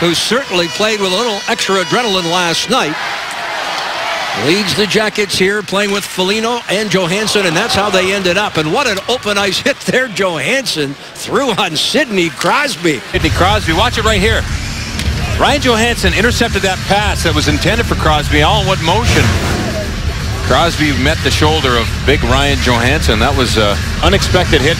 who certainly played with a little extra adrenaline last night, leads the Jackets here, playing with Foligno and Johansen, and that's how they ended up. And what an open ice hit there, Johansen threw on Sidney Crosby. Sidney Crosby, watch it right here. Ryan Johansen intercepted that pass that was intended for Crosby, all in one motion. Crosby met the shoulder of big Ryan Johansen. That was an unexpected hit